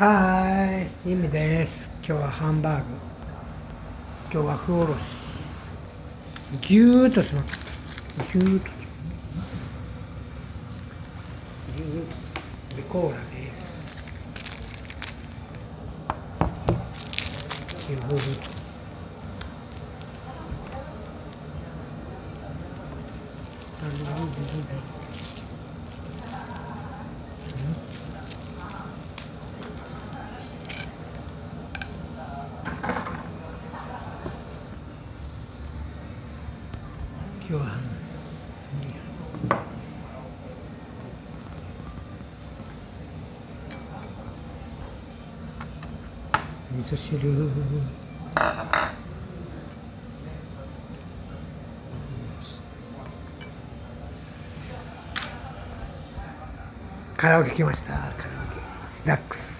はい、意味です。今日はハンバーグ。今日は麩おろし。ぎゅーっとします。ぎゅーっと。ぎゅーっと。で、コーラです。ぎゅーっと。今日は味噌汁。カラオケ来ました。カラオケ。スナックス。